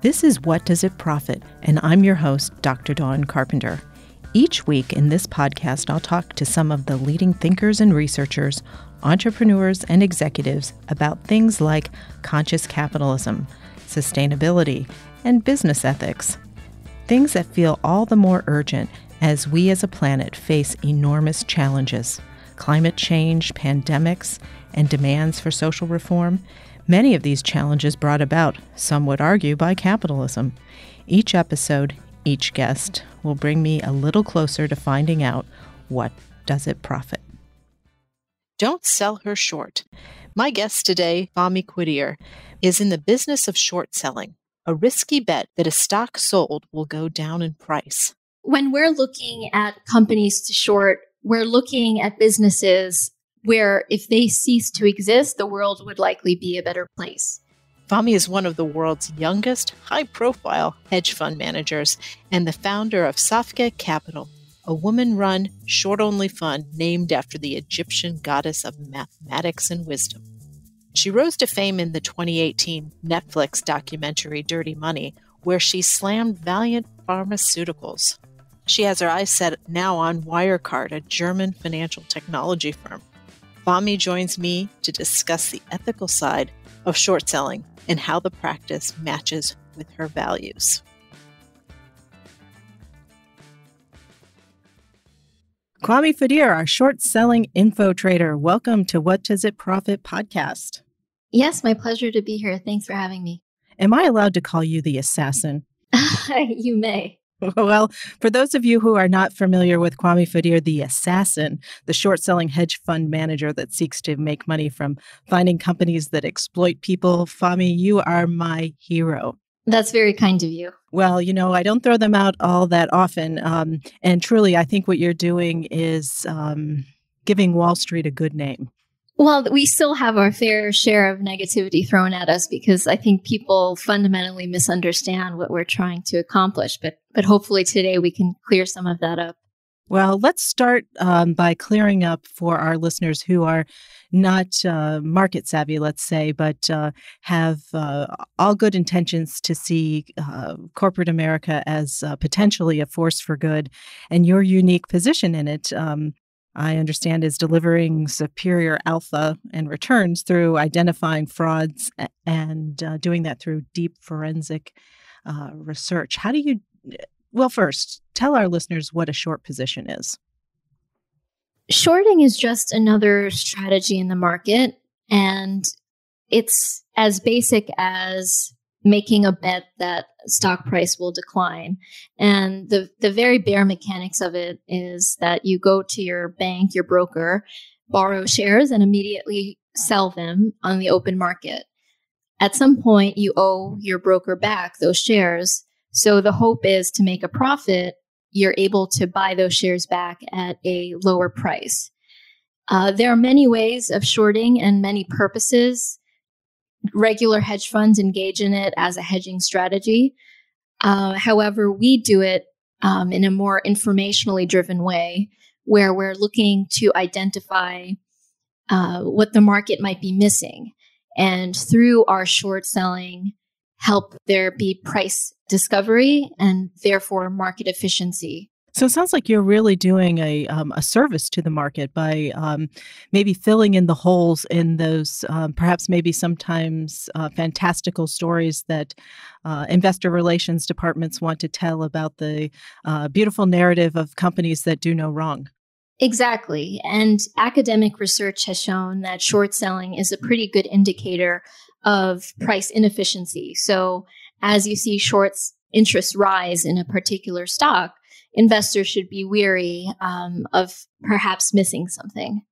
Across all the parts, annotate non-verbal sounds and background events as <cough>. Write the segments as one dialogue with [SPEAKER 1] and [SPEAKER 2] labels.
[SPEAKER 1] This is What Does It Profit? And I'm your host, Dr. Dawn Carpenter. Each week in this podcast, I'll talk to some of the leading thinkers and researchers, entrepreneurs, and executives about things like conscious capitalism, sustainability, and business ethics. Things that feel all the more urgent as we as a planet face enormous challenges climate change, pandemics, and demands for social reform. Many of these challenges brought about, some would argue, by capitalism. Each episode, each guest will bring me a little closer to finding out what does it profit. Don't sell her short. My guest today, Fahmi Quadir, is in the business of short selling, a risky bet that a stock sold will go down in price.
[SPEAKER 2] When we're looking at companies to short, we're looking at businesses where if they ceased to exist, the world would likely be a better place.
[SPEAKER 1] Fahmi is one of the world's youngest, high profile hedge fund managers and the founder of Safkhet Capital, a woman run, short only fund named after the Egyptian goddess of mathematics and wisdom. She rose to fame in the 2018 Netflix documentary Dirty Money, where she slammed Valeant Pharmaceuticals. She has her eyes set now on Wirecard, a German financial technology firm. Fahmi joins me to discuss the ethical side of short selling and how the practice matches with her values. Fahmi Quadir, our short selling info trader. Welcome to What Does It Profit podcast.
[SPEAKER 2] Yes, my pleasure to be here. Thanks for having me.
[SPEAKER 1] Am I allowed to call you the assassin? <laughs>
[SPEAKER 2] you may. <laughs>
[SPEAKER 1] Well, for those of you who are not familiar with Fahmi Quadir, the assassin, the short selling hedge fund manager that seeks to make money from finding companies that exploit people, Fahmi, you are my hero.
[SPEAKER 2] That's very kind of you.
[SPEAKER 1] Well, you know, I don't throw them out all that often. Um, and truly, I think what you're doing is um, giving Wall Street a good name.
[SPEAKER 2] Well, we still have our fair share of negativity thrown at us because I think people fundamentally misunderstand what we're trying to accomplish. But but hopefully today we can clear some of that up.
[SPEAKER 1] Well, let's start um, by clearing up for our listeners who are not uh, market savvy, let's say, but uh, have uh, all good intentions to see uh, corporate America as uh, potentially a force for good and your unique position in it. Um, I understand is delivering superior alpha and returns through identifying frauds and uh, doing that through deep forensic research. How do you well, first, tell our listeners what a short position is.
[SPEAKER 2] Shorting is just another strategy in the market, and it's as basic as making a bet that stock price will decline. And the, the very bare mechanics of it is that you go to your bank, your broker, borrow shares, and immediately sell them on the open market. At some point, you owe your broker back those shares so the hope is to make a profit, you're able to buy those shares back at a lower price. Uh, there are many ways of shorting and many purposes. Regular hedge funds engage in it as a hedging strategy. Uh, however, we do it um, in a more informationally driven way where we're looking to identify uh, what the market might be missing. And through our short selling, help there be price discovery and therefore market efficiency.
[SPEAKER 1] So it sounds like you're really doing a um, a service to the market by um, maybe filling in the holes in those um, perhaps maybe sometimes uh, fantastical stories that uh, investor relations departments want to tell about the uh, beautiful narrative of companies that do no wrong.
[SPEAKER 2] Exactly, and academic research has shown that short selling is a pretty good indicator of price inefficiency. So as you see shorts interest rise in a particular stock, investors should be weary um, of perhaps missing something.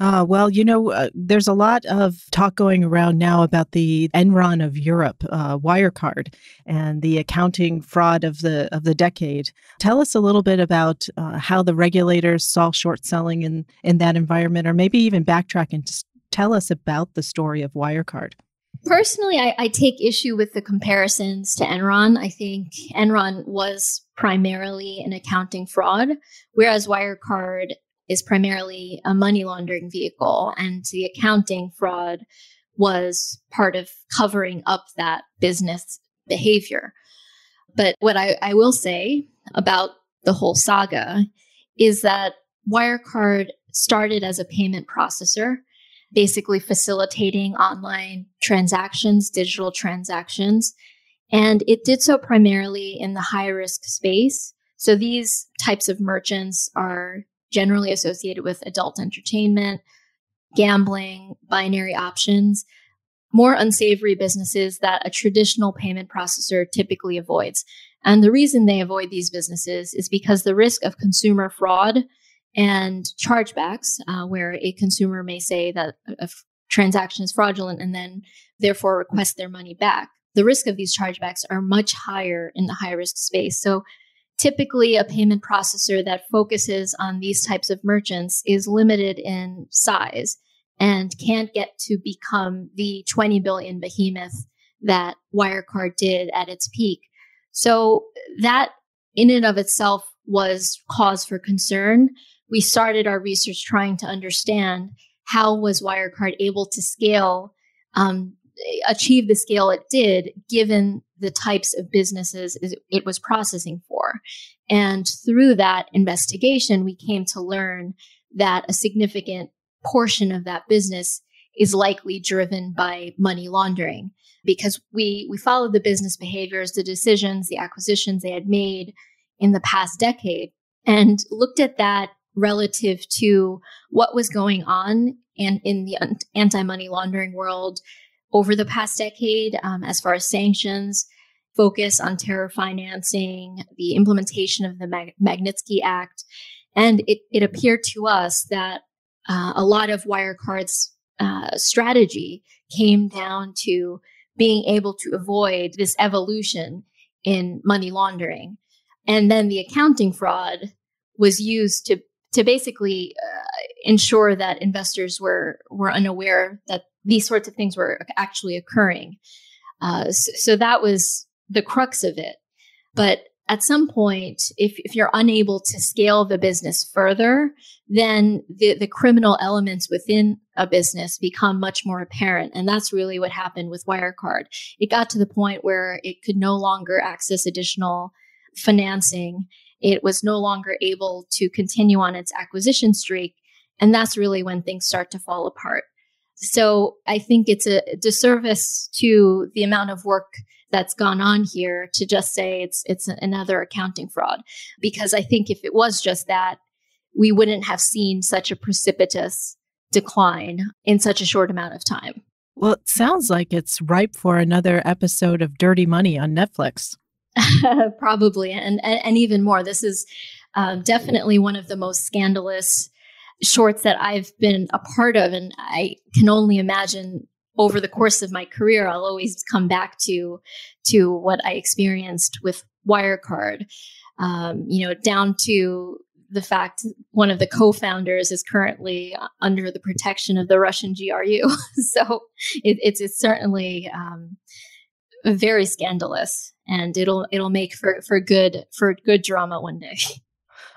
[SPEAKER 1] Uh, well, you know, uh, there's a lot of talk going around now about the Enron of Europe, uh, Wirecard, and the accounting fraud of the of the decade. Tell us a little bit about uh, how the regulators saw short selling in in that environment, or maybe even backtrack and just tell us about the story of Wirecard.
[SPEAKER 2] Personally, I, I, take issue with the comparisons to Enron. I think Enron was primarily an accounting fraud, whereas Wirecard is primarily a money laundering vehicle. And the accounting fraud was part of covering up that business behavior. But what I, I will say about the whole saga is that Wirecard started as a payment processor, basically facilitating online transactions, digital transactions. And it did so primarily in the high risk space. So these types of merchants are generally associated with adult entertainment, gambling, binary options, more unsavory businesses that a traditional payment processor typically avoids. And the reason they avoid these businesses is because the risk of consumer fraud and chargebacks, uh, where a consumer may say that a f- transaction is fraudulent and then therefore request their money back. The risk of these chargebacks are much higher in the high risk space. So typically a payment processor that focuses on these types of merchants is limited in size and can't get to become the 20 billion behemoth that Wirecard did at its peak. So that in and of itself was cause for concern. We started our research trying to understand how was Wirecard able to scale, um, achieve the scale it did, given the types of businesses it was processing for. And through that investigation, we came to learn that a significant portion of that business is likely driven by money laundering because we we followed the business behaviors, the decisions, the acquisitions they had made in the past decade and looked at that relative to what was going on and in the anti-money laundering world over the past decade um, as far as sanctions focus on terror financing the implementation of the Mag- magnitsky act and it, it appeared to us that uh, a lot of Wirecard's uh, strategy came down to being able to avoid this evolution in money laundering. And then the accounting fraud was used to to basically uh, ensure that investors were were unaware that these sorts of things were actually occurring. Uh, so, so, that was the crux of it. But at some point, if, if you're unable to scale the business further, then the, the criminal elements within a business become much more apparent. And that's really what happened with Wirecard. It got to the point where it could no longer access additional financing. It was no longer able to continue on its acquisition streak. And that's really when things start to fall apart. So I think it's a disservice to the amount of work that's gone on here to just say it's it's another accounting fraud because I think if it was just that we wouldn't have seen such a precipitous decline in such a short amount of time.
[SPEAKER 1] Well, it sounds like it's ripe for another episode of Dirty Money on Netflix. <laughs>
[SPEAKER 2] Probably, and, and, and even more. This is um, definitely one of the most scandalous shorts that I've been a part of, and I can only imagine over the course of my career, I'll always come back to to what I experienced with Wirecard. Um, you know, down to the fact one of the co-founders is currently under the protection of the Russian GRU. <laughs> so it, it's, it's certainly um, very scandalous, and it'll it'll make for for good for good drama one day. <laughs>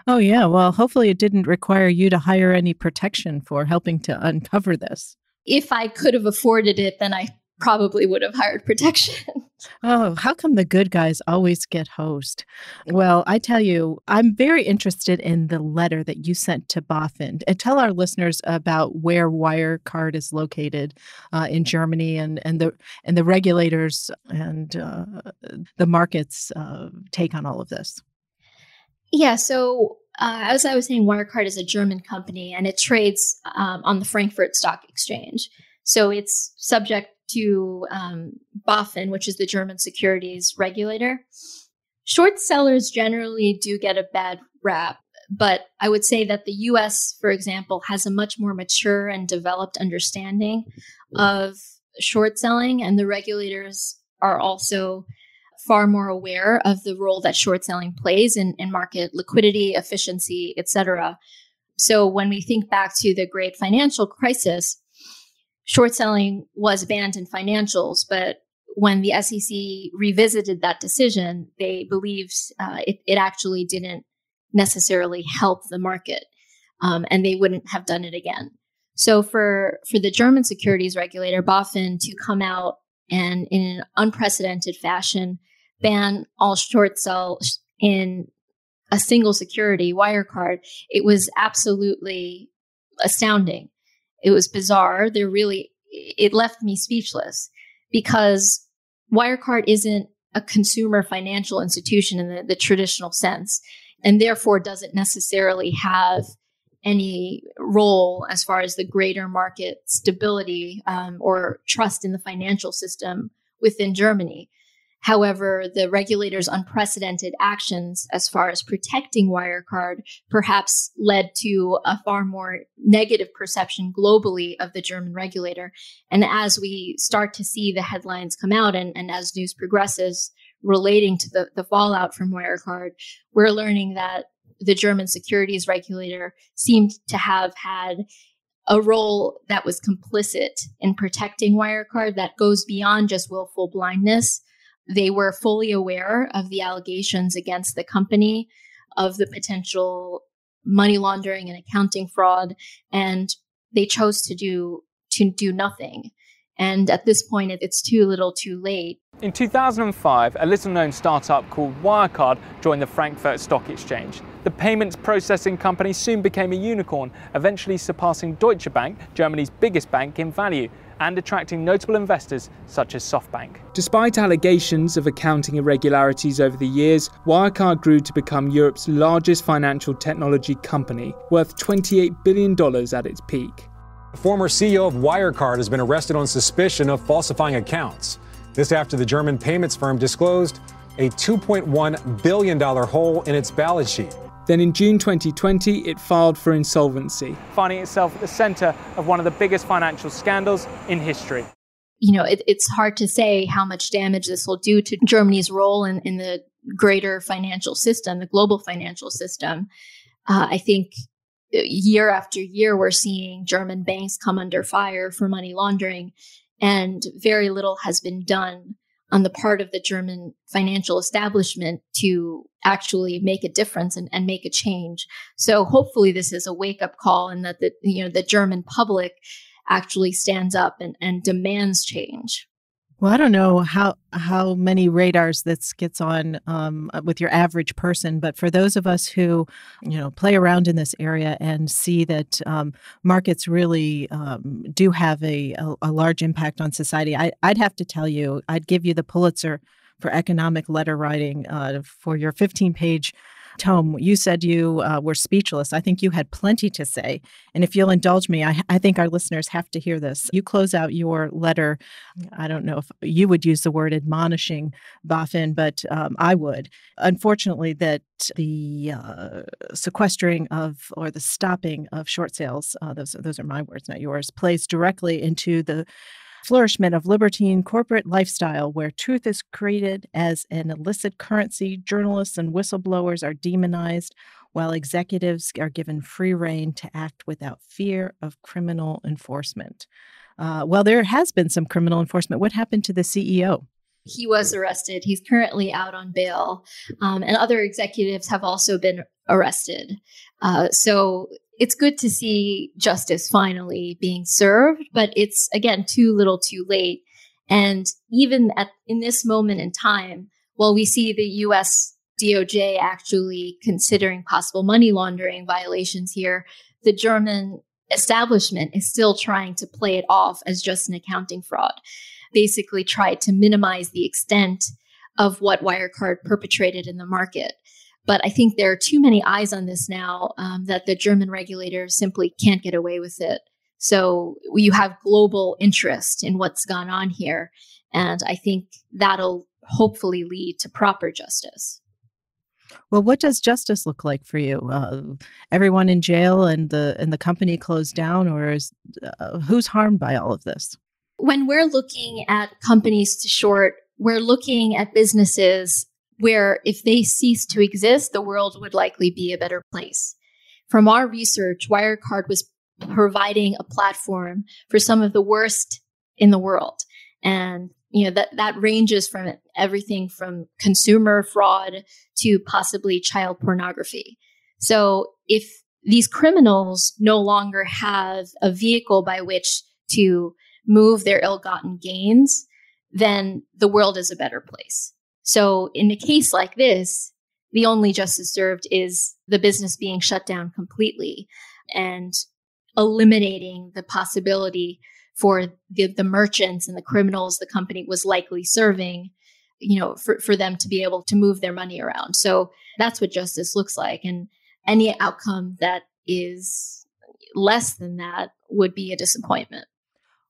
[SPEAKER 1] Oh yeah, well, hopefully it didn't require you to hire any protection for helping to uncover this
[SPEAKER 2] if I could have afforded it, then I probably would have hired protection. <laughs>
[SPEAKER 1] oh, how come the good guys always get hosed? Well, I tell you, I'm very interested in the letter that you sent to BaFin. And tell our listeners about where Wirecard is located uh, in Germany and, and the and the regulators and uh, the markets uh, take on all of this.
[SPEAKER 2] Yeah, so uh, as I was saying, Wirecard is a German company and it trades um, on the Frankfurt Stock Exchange. So it's subject to um, BaFin, which is the German securities regulator. Short sellers generally do get a bad rap, but I would say that the US, for example, has a much more mature and developed understanding of short selling, and the regulators are also far more aware of the role that short selling plays in, in market liquidity, efficiency, etc. So when we think back to the great financial crisis, short selling was banned in financials, but when the SEC revisited that decision, they believed uh, it, it, actually didn't necessarily help the market, um, and they wouldn't have done it again. So for for the German securities regulator BaFin to come out and in an unprecedented fashion ban all short sell in a single security Wirecard, it was absolutely astounding. It was bizarre. There really, it left me speechless because Wirecard isn't a consumer financial institution in the, the traditional sense, and therefore doesn't necessarily have any role as far as the greater market stability um, or trust in the financial system within Germany. However, the regulator's unprecedented actions as far as protecting Wirecard perhaps led to a far more negative perception globally of the German regulator. And as we start to see the headlines come out and, and as news progresses relating to the, the fallout from Wirecard, we're learning that the German securities regulator seemed to have had a role that was complicit in protecting Wirecard that goes beyond just willful blindness. They were fully aware of the allegations against the company, of the potential money laundering and accounting fraud, and they chose to do to do nothing. And at this point, it's too little too late.
[SPEAKER 3] In 2005, a little known startup called Wirecard joined the Frankfurt Stock Exchange. The payments processing company soon became a unicorn, eventually surpassing Deutsche Bank, Germany's biggest bank, in value and attracting notable investors such as SoftBank. Despite allegations of accounting irregularities over the years, Wirecard grew to become Europe's largest financial technology company, worth $28 billion at its peak.
[SPEAKER 4] The former CEO of Wirecard has been arrested on suspicion of falsifying accounts. This after the German payments firm disclosed a $2.1 billion hole in its balance sheet.
[SPEAKER 3] Then in June 2020, it filed for insolvency, finding itself at the center of one of the biggest financial scandals in history.
[SPEAKER 2] You know, it, it's hard to say how much damage this will do to Germany's role in, in the greater financial system, the global financial system. Uh, I think year after year, we're seeing German banks come under fire for money laundering, and very little has been done on the part of the German financial establishment to actually make a difference and, and make a change. So hopefully this is a wake up call and that the you know the German public actually stands up and, and demands change.
[SPEAKER 1] Well, I don't know how how many radars this gets on um, with your average person, but for those of us who, you know, play around in this area and see that um, markets really um, do have a, a, a, large impact on society, I, would have to tell you, I'd give you the Pulitzer for economic letter writing uh, for your 15 page Tome, you said you uh, were speechless. I think you had plenty to say. And if you'll indulge me, I, I think our listeners have to hear this. You close out your letter. I don't know if you would use the word admonishing BaFin, but um, I would. Unfortunately, that the uh, sequestering of or the stopping of short sales, uh, those, those are my words, not yours, plays directly into the flourishment of libertine corporate lifestyle where truth is created as an illicit currency, journalists and whistleblowers are demonized, while executives are given free rein to act without fear of criminal enforcement. Uh, well, there has been some criminal enforcement. What happened to the CEO?
[SPEAKER 2] He was arrested. He's currently out on bail, um, and other executives have also been arrested. Uh, so it's good to see justice finally being served, but it's again too little too late. And even at in this moment in time, while we see the US DOJ actually considering possible money laundering violations here, the German establishment is still trying to play it off as just an accounting fraud. Basically, tried to minimize the extent of what Wirecard perpetrated in the market. But I think there are too many eyes on this now um, that the German regulators simply can't get away with it. So you have global interest in what's gone on here. And I think that'll hopefully lead to proper justice.
[SPEAKER 1] Well, what does justice look like for you? Uh, everyone in jail and the and the company closed down, or is uh, who's harmed by all of this?
[SPEAKER 2] When we're looking at companies to short, we're looking at businesses where if they ceased to exist, the world would likely be a better place. From our research, Wirecard was providing a platform for some of the worst in the world. And you know that that ranges from everything from consumer fraud to possibly child pornography. So if these criminals no longer have a vehicle by which to move their ill-gotten gains, then the world is a better place. So in a case like this, the only justice served is the business being shut down completely and eliminating the possibility for the, the merchants and the criminals the company was likely serving you know for, for them to be able to move their money around. So that's what justice looks like. And any outcome that is less than that would be a disappointment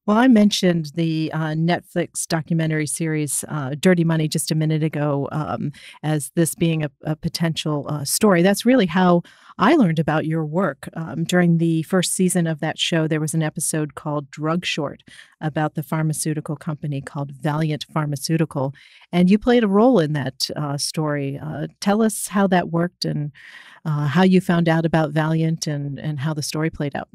[SPEAKER 1] well, I mentioned the uh, Netflix documentary series uh, Dirty Money just a minute ago um, as this being a, a potential uh, story. That's really how I learned about your work. Um, during the first season of that show, there was an episode called Drug Short about the pharmaceutical company called Valeant Pharmaceutical. And you played a role in that uh, story. Uh, tell us how that worked and uh, how you found out about Valeant and, and how the story played out.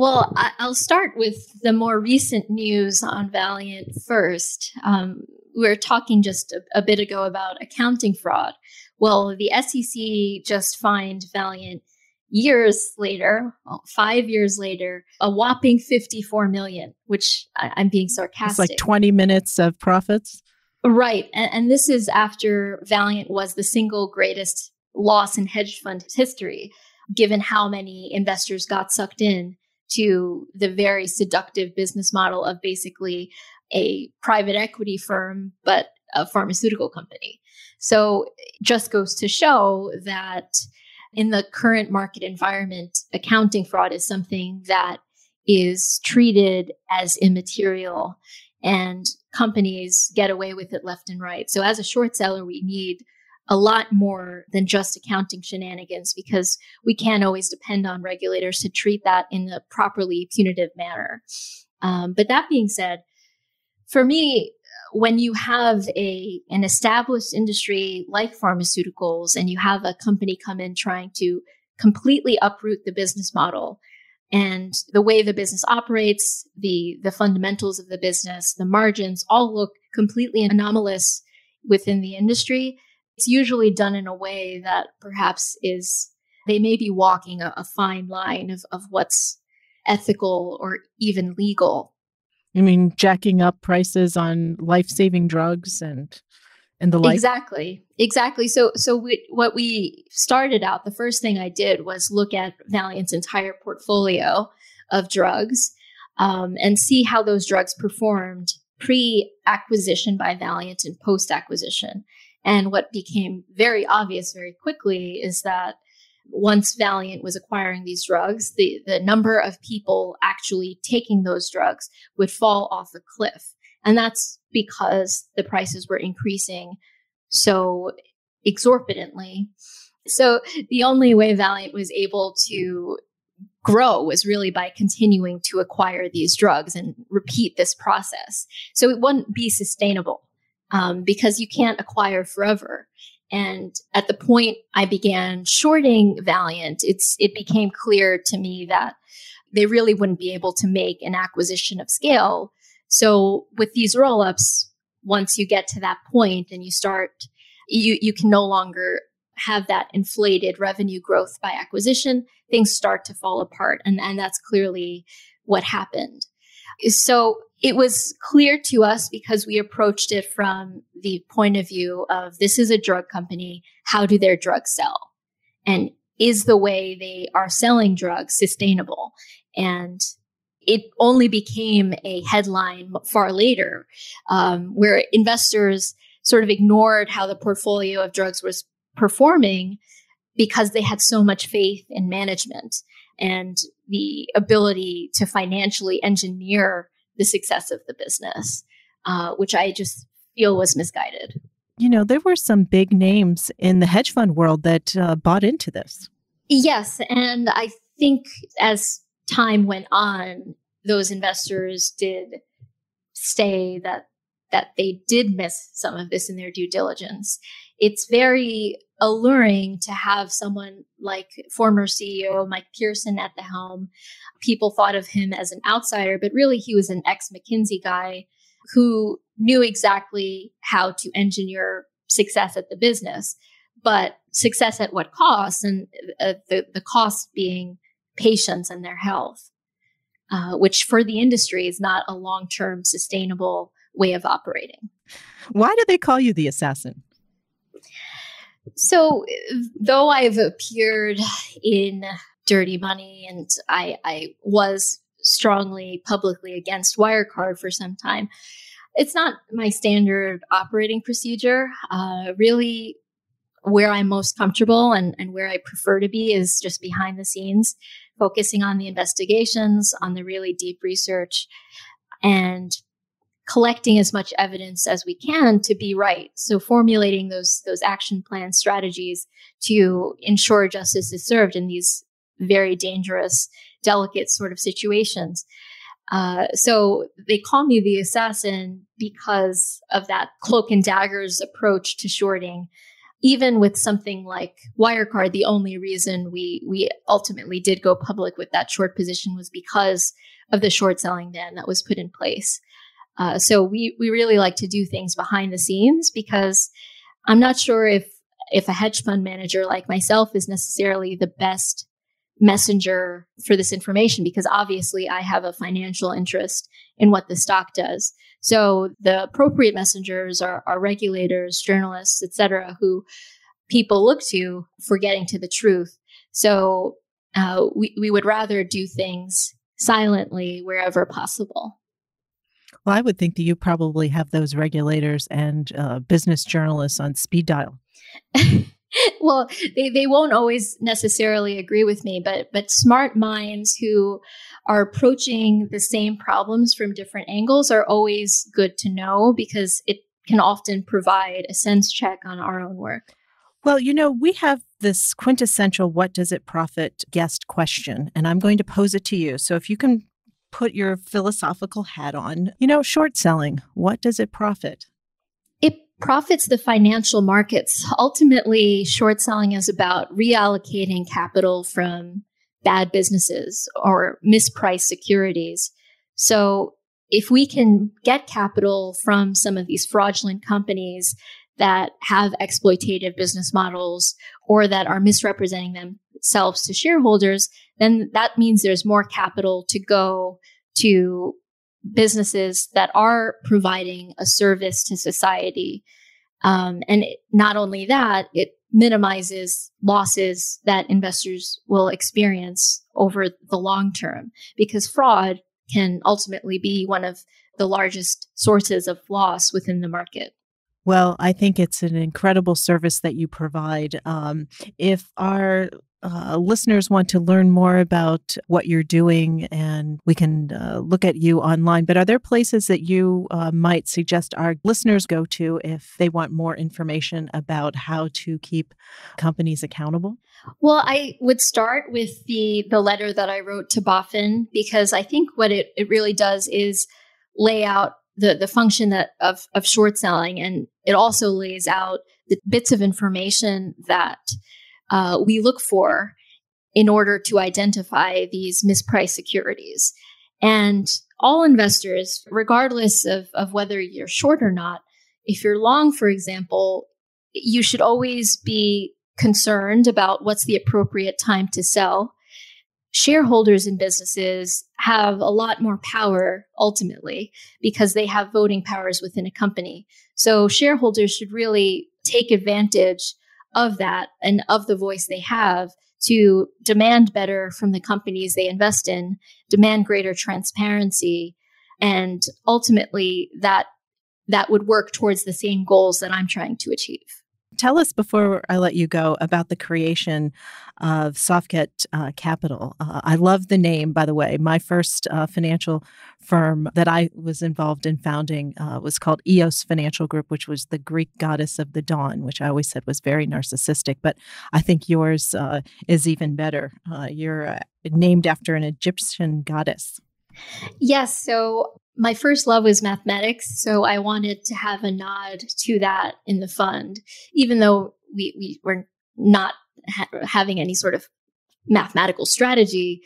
[SPEAKER 2] Well, I'll start with the more recent news on Valeant first. Um, we were talking just a, a, bit ago about accounting fraud. Well, the SEC just fined Valeant years later, well, five years later, a whopping 54 million, which I, am being sarcastic.
[SPEAKER 1] It's like 20 minutes of profits.
[SPEAKER 2] Right. And, and this is after Valeant was the single greatest loss in hedge fund history, given how many investors got sucked in to the very seductive business model of basically a private equity firm, but a pharmaceutical company. So it just goes to show that in the current market environment, accounting fraud is something that is treated as immaterial and companies get away with it left and right. So as a short seller, we need a lot more than just accounting shenanigans because we can't always depend on regulators to treat that in a properly punitive manner. Um, but that being said, for me, when you have a an established industry like pharmaceuticals and you have a company come in trying to completely uproot the business model and the way the business operates, the the fundamentals of the business, the margins all look completely anomalous within the industry it's usually done in a way that perhaps is, they may be walking a, a fine line of, of what's ethical or even legal.
[SPEAKER 1] You mean jacking up prices on life-saving drugs and and the like?
[SPEAKER 2] Exactly, exactly. So, so we, what we started out, the first thing I did was look at Valeant's entire portfolio of drugs um, and see how those drugs performed pre-acquisition by Valeant and post-acquisition. And what became very obvious very quickly is that once Valeant was acquiring these drugs, the, the number of people actually taking those drugs would fall off a cliff. And that's because the prices were increasing so exorbitantly. So the only way Valeant was able to grow was really by continuing to acquire these drugs and repeat this process. So it wouldn't be sustainable um, because you can't acquire forever. And at the point I began shorting Valeant, it's it became clear to me that they really wouldn't be able to make an acquisition of scale. So with these roll-ups, once you get to that point and you start, you you can no longer have that inflated revenue growth by acquisition. Things start to fall apart, and and that's clearly what happened. So it was clear to us because we approached it from the point of view of this is a drug company. How do their drugs sell? And is the way they are selling drugs sustainable? And it only became a headline far later, um, where investors sort of ignored how the portfolio of drugs was performing because they had so much faith in management and the ability to financially engineer the success of the business, uh, which I just feel was misguided.
[SPEAKER 1] You know, there were some big names in the hedge fund world that uh, bought into this.
[SPEAKER 2] Yes. And I think as time went on, those investors did say that that they did miss some of this in their due diligence. It's very alluring to have someone like former CEO Mike Pearson at the helm. People thought of him as an outsider, but really he was an ex McKinsey guy who knew exactly how to engineer success at the business, but success at what cost? And uh, the, the cost being patients and their health, uh, which for the industry is not a long term sustainable way of operating.
[SPEAKER 1] Why do they call you the assassin?
[SPEAKER 2] So, though I've appeared in Dirty Money and I, I was strongly publicly against Wirecard for some time, it's not my standard operating procedure. Uh, really, where I'm most comfortable and, and where I prefer to be is just behind the scenes, focusing on the investigations, on the really deep research, and collecting as much evidence as we can to be right. So formulating those those action plan strategies to ensure justice is served in these very dangerous, delicate sort of situations. Uh, so they call me the assassin because of that cloak and daggers approach to shorting. Even with something like Wirecard, the only reason we we ultimately did go public with that short position was because of the short selling ban that was put in place. Uh, so we we really like to do things behind the scenes because I'm not sure if if a hedge fund manager like myself is necessarily the best messenger for this information because obviously I have a financial interest in what the stock does. So the appropriate messengers are, are regulators, journalists, etc., who people look to for getting to the truth. So uh, we, we would rather do things silently wherever possible.
[SPEAKER 1] Well, I would think that you probably have those regulators and uh, business journalists on speed dial. <laughs> <laughs>
[SPEAKER 2] well, they, they won't always necessarily agree with me, but but smart minds who are approaching the same problems from different angles are always good to know because it can often provide a sense check on our own work.
[SPEAKER 1] Well, you know, we have this quintessential what does it profit guest question, and I'm going to pose it to you. So if you can put your philosophical hat on, you know, short selling, what does it profit?
[SPEAKER 2] Profits the financial markets. Ultimately, short selling is about reallocating capital from bad businesses or mispriced securities. So if we can get capital from some of these fraudulent companies that have exploitative business models or that are misrepresenting themselves to shareholders, then that means there's more capital to go to businesses that are providing a service to society. Um, and it, not only that, it minimizes losses that investors will experience over the long term because fraud can ultimately be one of the largest sources of loss within the market.
[SPEAKER 1] Well, I think it's an incredible service that you provide. Um, if our uh, listeners want to learn more about what you're doing and we can uh, look at you online, but are there places that you uh, might suggest our listeners go to if they want more information about how to keep companies accountable?
[SPEAKER 2] Well, I would start with the the letter that I wrote to BaFin because I think what it, it really does is lay out the the function that of of short selling and it also lays out the bits of information that uh, we look for in order to identify these mispriced securities. And all investors, regardless of, of whether you're short or not, if you're long, for example, you should always be concerned about what's the appropriate time to sell. Shareholders in businesses have a lot more power ultimately because they have voting powers within a company. So shareholders should really take advantage of that and of the voice they have to demand better from the companies they invest in, demand greater transparency, and ultimately that that would work towards the same goals that I'm trying to achieve.
[SPEAKER 1] Tell us before I let you go about the creation of Safkhet uh, Capital. Uh, I love the name, by the way. My first uh, financial firm that I was involved in founding uh, was called EOS Financial Group, which was the Greek goddess of the dawn, which I always said was very narcissistic. But I think yours uh, is even better. Uh, you're named after an Egyptian goddess.
[SPEAKER 2] Yes. So my first love was mathematics, so I wanted to have a nod to that in the fund, even though we, we were not ha- having any sort of mathematical strategy.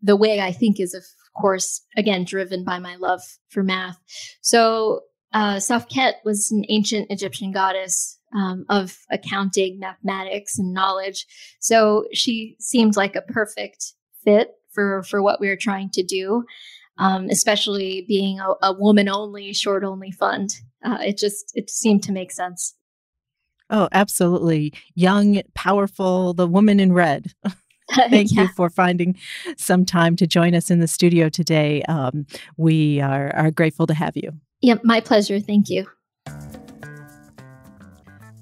[SPEAKER 2] The way I think is, of course, again, driven by my love for math. So, uh, Safkhet was an ancient Egyptian goddess um, of accounting, mathematics, and knowledge. So she seemed like a perfect fit for for what we were trying to do. Um, especially being a, a woman only, short only fund. Uh, it just it seemed to make sense.
[SPEAKER 1] Oh, absolutely. Young, powerful, the woman in red. <laughs> <laughs> Thank yeah. you for finding some time to join us in the studio today. Um, we are, are grateful to have you.
[SPEAKER 2] Yep, my pleasure. Thank you.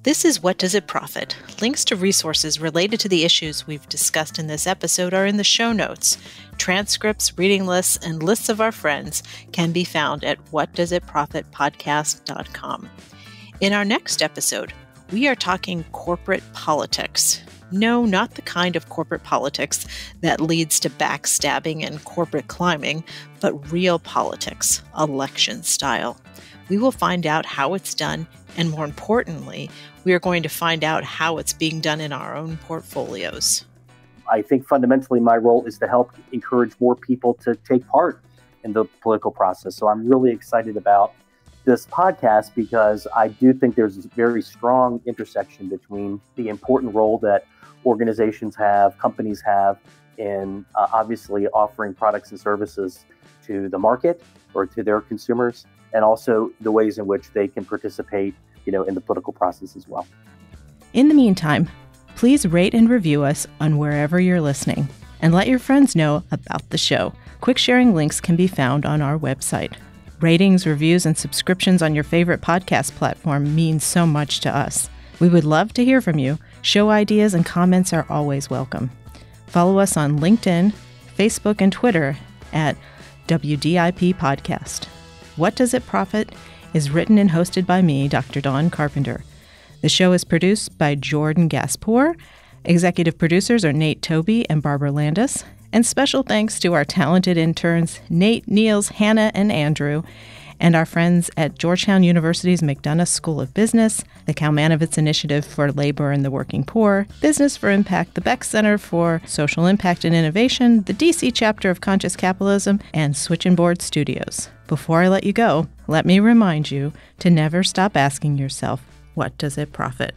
[SPEAKER 1] This is What Does It Profit? Links to resources related to the issues we've discussed in this episode are in the show notes. Transcripts, reading lists, and lists of our friends can be found at whatdoesitprofitpodcast.com. In our next episode, we are talking corporate politics. No, not the kind of corporate politics that leads to backstabbing and corporate climbing, but real politics, election style. We will find out how it's done, and more importantly, we are going to find out how it's being done in our own portfolios.
[SPEAKER 5] I think fundamentally my role is to help encourage more people to take part in the political process. So I'm really excited about this podcast because I do think there's a very strong intersection between the important role that organizations have, companies have, in uh, obviously offering products and services to the market or to their consumers, and also the ways in which they can participate, you know, in the political process as well.
[SPEAKER 1] In the meantime, please rate and review us on wherever you're listening, and let your friends know about the show. Quick sharing links can be found on our website. Ratings, reviews, and subscriptions on your favorite podcast platform mean so much to us. We would love to hear from you. Show ideas and comments are always welcome. Follow us on LinkedIn, Facebook, and Twitter at WDIP Podcast. What Does It Profit is written and hosted by me, Dr. Dawn Carpenter. The show is produced by Jordan Gaspour. Executive producers are Nate Toby and Barbara Landis. And special thanks to our talented interns, Nate, Niels, Hannah, and Andrew, and our friends at Georgetown University's McDonough School of Business, the Kalmanovitz Initiative for Labor and the Working Poor, Business for Impact, the Beck Center for Social Impact and Innovation, the DC chapter of Conscious Capitalism, and Switch and Board Studios. Before I let you go, let me remind you to never stop asking yourself, what does it profit?